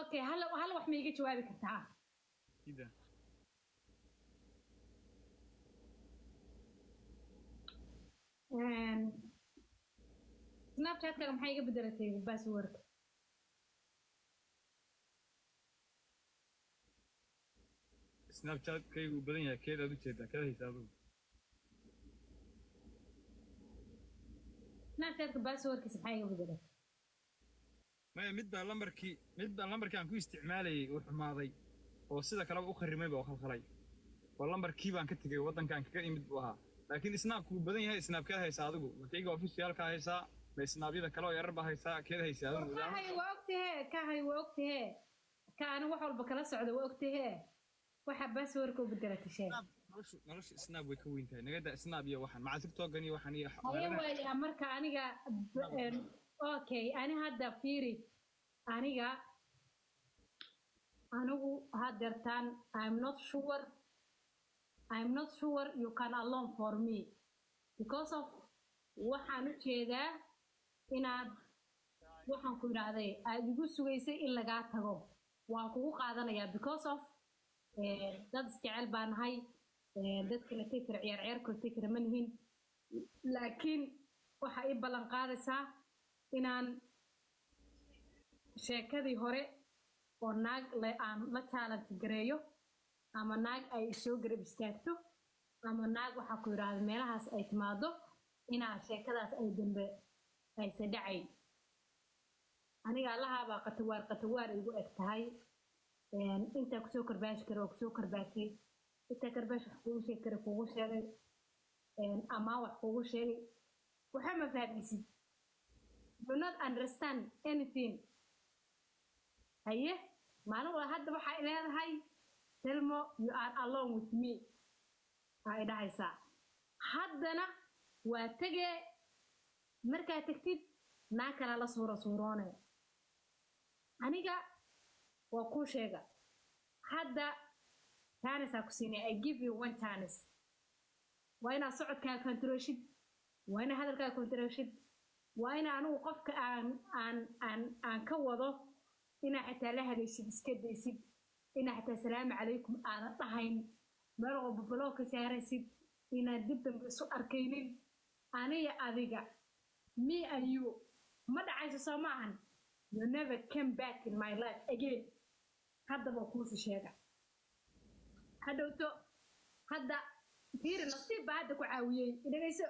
okay hal hal wax ma iga jawaabi kartaa ida Een, snapchatkaaga maxay iga bedelatay passwordka snapchatkaygu uu badan yahay keedaad u jeedaa keeda adigu snapchatka passwordkiisa maxay iga bedelatay maya mid baa lambarkii mid baa lambarkii aan ku isticmaalayay uu xumaaday oo sida kaleba u kharimayba oo khalkhalay. Oo lambarkii baan ka tegay waddankan kaga imid buu ahaa. Laakiin snaabku wuu badan yahay snaabkeed haysaa adigu. Makayga officialka haysaa ma snaabyada kale oo yarar baa haysaa keed haysaa adigu. Kahay waa ogtahee kahay waa ogtahee ka ani wax walba kala socda waa ogtahee waxa passwordka u nolosha snaab way ka weyn tahay. Nagada snaab iyo waxaan. Maca tiktokan iyo waxaan iyo marka aniga okay ani hadda fiiri aniga anigu hadeertaan i'm not sure. I'm not sure you can alone for me. Because of waxaan u jeedaa inaad waxaan ku idhaahday aad igu sugaysay in lagaa tago waan kugu qaadanayaa because of eh, dad isjecel baa nahay eh, dad kale tekar ciyaar ciyaar kale tekara ma nihin laakiin waxaa ii ballan qaadaysaa inaan sheekadii hore oo naag aan la challenge gareeyo ama naag ay soo garab istaagto ama naag waxaa ku yidhaahda meelahaas ay timaado inaa sheekadaas ay dambe aysa dhacayn. Aniga allahaabaa qatawaar qatawaar igu eg tahay. Intaa ku soo karbaashi kara oo ku soo karbaashay intaa karbaash wax kugu sheegi kara kugu sheegay. Een, amaa wax kugu sheegay. Waxa ma fahmaysid do understand anything haye maalin wala hadda waxay leedahay selmo you are alone with me. Ay dhahaysaa haddana waa tegee markaa tagtid naa kala la suura suuroone. Aniga waa kuu sheega hadda taanisaa ku siinay i give you one tanis waa inaad socodkaaga kontaroshid waa inaad hadalkaaga kontaroshid waa ina anigu qofka aan aan aan aan ka wado inaa xitaa la hadaysid iska daysid inaa xitaa salaamu calaykum aadan dhahayn meel walba baloo ka saaraysid inaan dib dambe isu arkaynin aniga adiga me and you ma dhacayso soo ma ahan you never came back in my life again. haddaba kuusi sheega hadhowto hadda fiiri nasiib baa hadda ku caawiyey dhegayso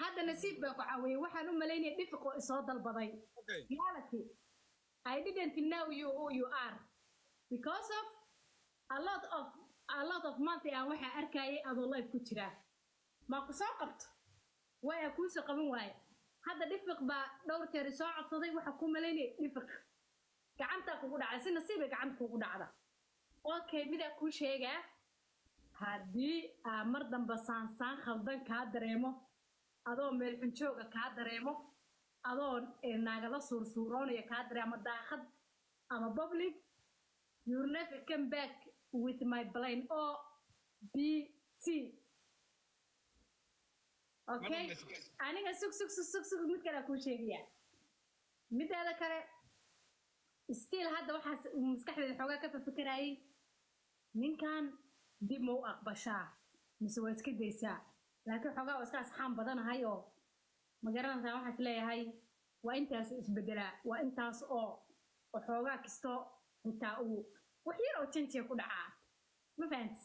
hadda nasiib baa ku caawiyey waxaan u malaynaya dhifiqoo isoo dalbaday reality I didn't know you who you are. Because of a lot of a lot of month aan waxaa arkayay adoo life ku jiraa ma ku soo qabto? Way aa kuusoo qaban waaye hadda dhifiq baa dhowr jeer soo codsaday waxa ku malaynaya dhifiq gacantaa kugu dhacda si nasiibay gacanta kugu dhacda. Okay midaa kuu sheegaa haddii aa mar damba saansaan khaldan kaa dareemo adoo meel xunjooga kaa dareemo adoo eh, naagala suursuuroonaya kaa dareemo daaqad ama public you never come back with my plane. O b c. Okay? aniga sug sug sug sug sug mid kale kuu sheegaya mideeda kale still hadda waxaas maskaxdeeda xoogaa ka fafakarayay ninkan dib ma u aqbashaa mise waa iska daysaa? Laakiin xoogaa waa iska asxaan badanahay oo ma waxaas leeyahay waa intaas isbedelaa waa intaas oo oo xoogaa kisto xitaa uu wax yar oo janjiya ku dhacaa. Ma fahantis?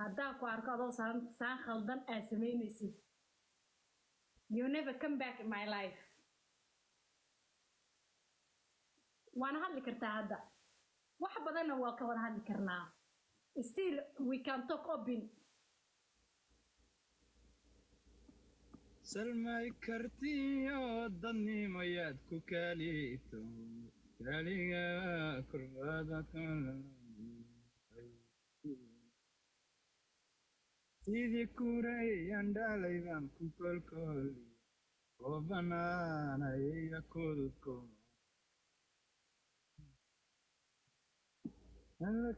Haddaan ku arko adoo saan saan khaldan aad samaynaysid. You never come back in my life. Waana hadli kartaa hadda. Wax badanna waa ka wada hadli karnaa. Still we can talk open salmay kartiyo dadnimayaad ku kaalito kaaliga kurbaada sidii kuray andhalay baan ku kolkoli oo banaanaya kududko alla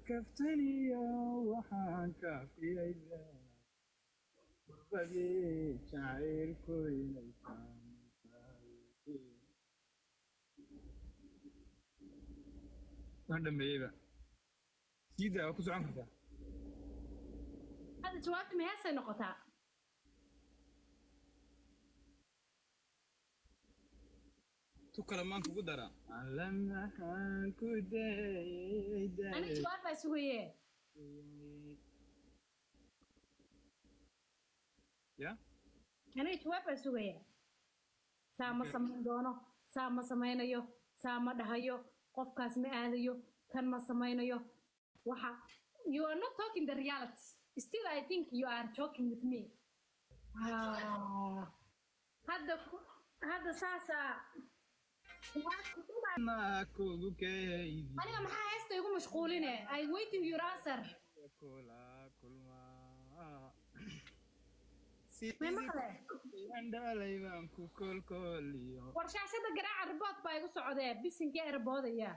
waxaan kaafiyay kurbadii jacaylkoynay tahay waan dhameeyeyba siida waa ku socon kartaa hadda jawaabta ma heesay noqotaa tu kale maan kugu dara alla maxaan ku dayay ani dayay jawaab baa sugaye aniga jawaab baa sugaya saa ma samayn doono saa ma samaynayo saa ma dhahayo qofkaas ma aadayo kan ma samaynayo waxa you are not talking the reality. Still i think you are joking with me. Ah. hadda ku- hadda saasaa aniga maxaa heesta igu mashquuline i. Waiting your answer warshaashada garaaca ribood baa igu socdee bisinkee erboodaya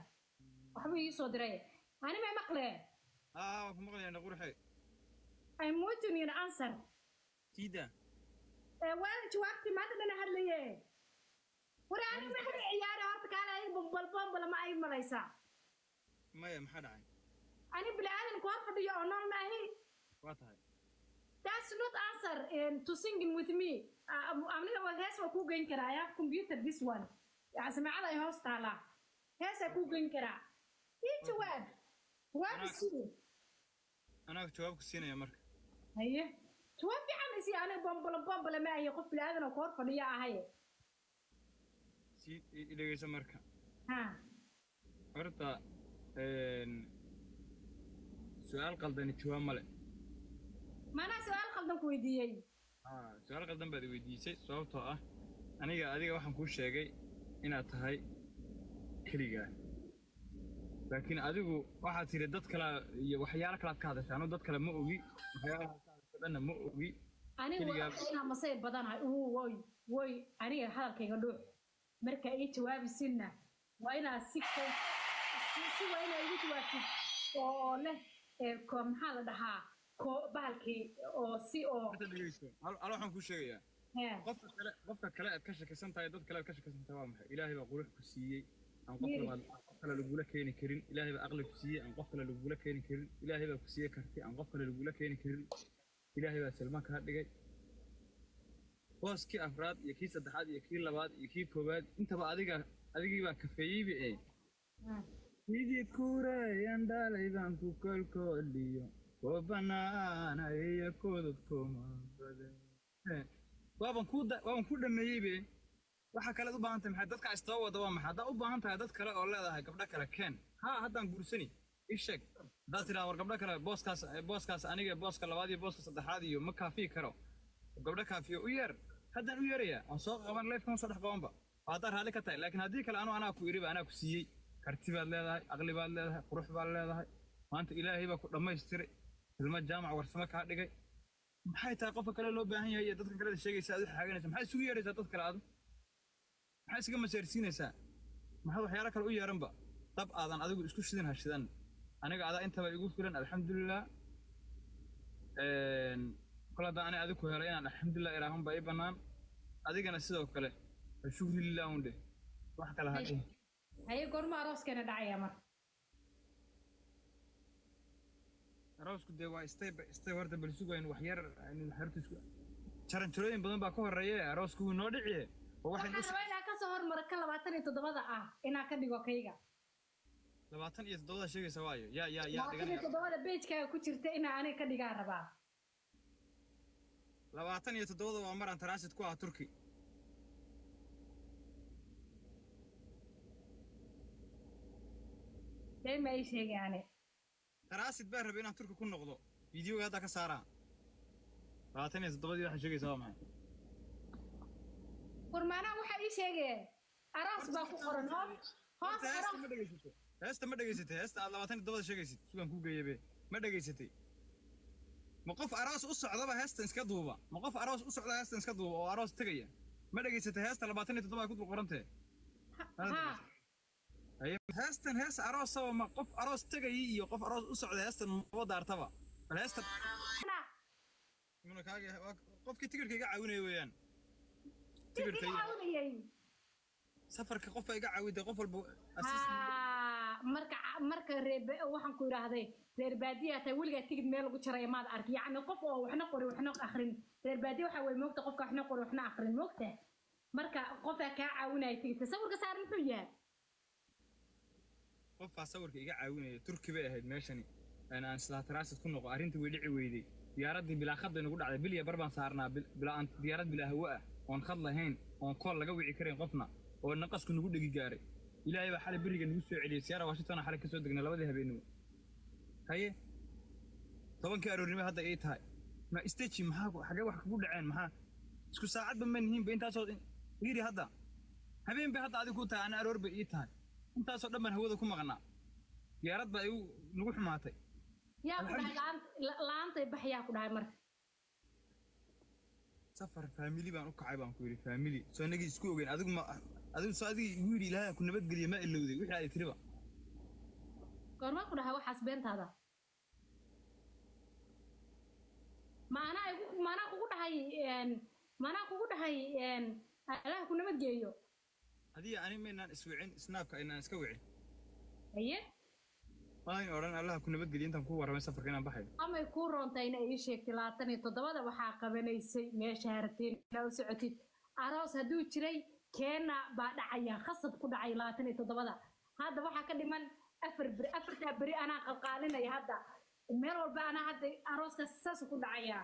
waxbuu ii soo diray ani may maqle aa waan ku maqlayaa qurxe i'm waiting your answer siida ee waa jawaabtii maanta dhana hadlaye wari ani ma hada ciyaare horta kaale ay bombal bombal ma ay malaysaa maya maxaa dhacay ani bini aadanku hor fadhiyo oo nool maahi waa tahay that's not answer. Um, to singing with me aniga waa hees waa kuu geyn karaa i have computer this one. Yaa samaacada ay hoos taalaa heesaa kuu geyn karaa ii jawaab jawaabi Anaa- sii anaa jawaab ku siinaya marka haye jawaab fiican isi aniga bombalo bombala ma ahi qof bini aadan oo ka hor fadhiyo ahaye sii i- i dhegeyso marka ha een, su'aal khaldan ku weydiiyey. Aa su'aal qaldan baad weydiisay sababtoo ah aniga adiga waxaan kuu sheegay inaad tahay keligaa laakiin adigu waxaad tiri dad kale iyo waxyaalo kalaad ka hadashay anu dad kale ma ogi waxyaalaha ka hadashay dhanna ma ogi. Aniga Keligaa- waa inaa masay badanahay woy woy aniga hadalkayga dhuux marka ii jawaabisinna waa inaa si si- waa inaa igu jawaabtid oo leh maxaa la dhahaa bahalkii oo si oo hal waxaan kuu sheegayaa. Hee qofka kale qofka kale aad ka shakisan tahay dad kale aad ka shakisan tahay waa maxay? Ilaahay baa qurux ku siiyey. Aan qof qof kale lagula keeni karin. Ilaahay baa aqli ku siiyey aan qof kale lagula keeni karin. Ilaahay baa ku siiyey karti aan qof kale lagula keeni karin. Ilaahay baa salma kaa dhigay. Booskii afraad iyo kii saddexaad iyo kii labaad iyo kii koowaad intaba adiga adigii baa kafeeyeyba ee Hmm. sidii kuurayaan dhalay baan ku kolkooliyo koo banaana iyo koodad kooma badan Eh, kuu dhameeyeybe waxa kalead u baahan tahay maxay dadka istaba wada waa maxay? Haddaa u baahan tahay dad kale oo leedahay gabdho kale keen haa haddaan guursani. Ii haddaad tidhaha war gabdho kale booskaas booskaas aniga booska labaad iyo booska saddexaad iyo ma kaafiyi karo. Gabdho kaafiyo u yeer haddaan u yeerayaa aan soo qaban leefkan soo dhex qabanba. Haddaa raalli ka tahay laakiin haddii kale anu anaa ku iriba anaa ku siiyey. Karti baad leedahay aqli baad leedahay qurux baad leedahay. Maanta ilaahay baa ku dhammaystiray ilmo jaamac warsamo kaa dhigay. Maxay tahay qofka kale loo baahan yahay iyo dadka kaleda sheegaysa aad u xaaganaysa maxay isugu yeeraysaa dad kale aadu? Maxay iskaga maseersiinaysaa maxaad waxyaalo kale u yeeranba dab aadan adigu isku shidan ha shidan aniga adaa intaba igu filan alxamdulilah kol haddaan ani adigu ku helay inaan alxamdulilah ilaahun baa ii bannaan. Adigana sidoo kale shukri lilah un dheh wax kale ha dhihin haye goorma arooskeena dhacaya marka aroosku dee waa stay by stay horta bal sugayn wax yar horta isku jaranjarooyin badan baa ka horreeye aroosku wuu noo dhiciye waxaan inaa ka soo hormara ka labaatan iyo toddobada ah inaa ka dhigo kayga. Labaatan iyo toddobada sheegaysa waayo. Yaa yaa labaatan iyo toddobada beejkaaga ku jirta inaa aniga ka dhigaa rabaa. Labaatan iyo toddobada waa maraan transit ku ah turki. Dee ma ii sheegay ani transit baa rabay inaan turki ku noqdo fideoga hadda ka saaraa labaatan iyo toddobadii waxaa sheegaysa waa maxay war maanaa waxaa ii sheegee aroos baa ku qoran heesta ma dhegaysatay heesta aad labaatan iyo toddobada sheegaysid sugaan kuu geeyebe ma dhegaysatay ma qof aroos u socdaba heestan iska duuba ma qof aroos u socda heestan iska duuba oo aroos tegaya ma dhegaysatay heesta labaatan iyo toddoba ay ku dul qorantee heestan hees aroosaba ma qof aroos tegayay iyo qof aroos u socda heestan maba daartaba bal heestan qofkii tigirka iga caawinaya weeyaan. Safarka qofa iga caawiday qof walba marka marka reer waxaan ku idhaahday reer baadiya tahay weligaa tigid meel lagu jaraya maad arki. Yacni qof oo waxna qori waxna akrin reer baadiya waxaa weye moogta qofka waxna qori waxna akrin moogta. Marka qofaa kaa caawinaya tigidka sawirka saar muxuu yahay qofaa sawirka iga caawinaya turki bay ahayd meeshani. Aan islaa transit ku noqo arrintii way dhici weyday. Diyaaraddii bilaa khadda nagu dhacday bar baan saarnaa bil- bilaa aan diyaarad bilaa hawo ah oon khad lahayn oon kool laga wici karayn qofna oo naqasku nagu dhegi gaaray. Ilaahay baa xalay beriga nagu soo celiyey siyaara washington xalay ka soo degnay labadii habeenimo. Haye? Tobankii aroornimo hadda ii tahay. Ma isteji maxaa xagee wax kugu dhaceen? Maxaa isku saacadba ma nihiinba intaasoo fiiri hadda habeen bay hadda adigu ku tahay ana aroor bay ii tahay intaasoo dhan baan hawada ku maqnaa. Diyaarad baa igu nagu xumaatay. Yaa ku dhahay ku dhahay marka. Safar faamili baan u kacay baan ku yidhi faamili soo inagii isku ogeyn adigu ma adigu soo adigii igu yidhi ilaahay ku nabadgeliya ma ilowday wixii ay tiriba goormaa ku dhahay waxaas beentaada maanaa kugu dhahay maanaa kugu dhahay allaha ku nabadgeeyo adiga ani maynaan iswicin snaabka aynaan iska wicin. Haye maayn odhan allaha ku nabadgeliya intaan ku warramay safarka inaan baxayo. Amay kuu roontayna ii sheegtay labaatan iyo toddobada waxaa qabanaysay meesha harteen inaa u socotid. Aroos hadduu jiray keena baa dhacaya khasab ku dhacay labaatan iyo toddobada. Hadda waxaa ka dhiman afar beri afartaa beri anaa qalqaalinaya hadda. Meel walba anaa hadda arooskaas saas ku dhacaya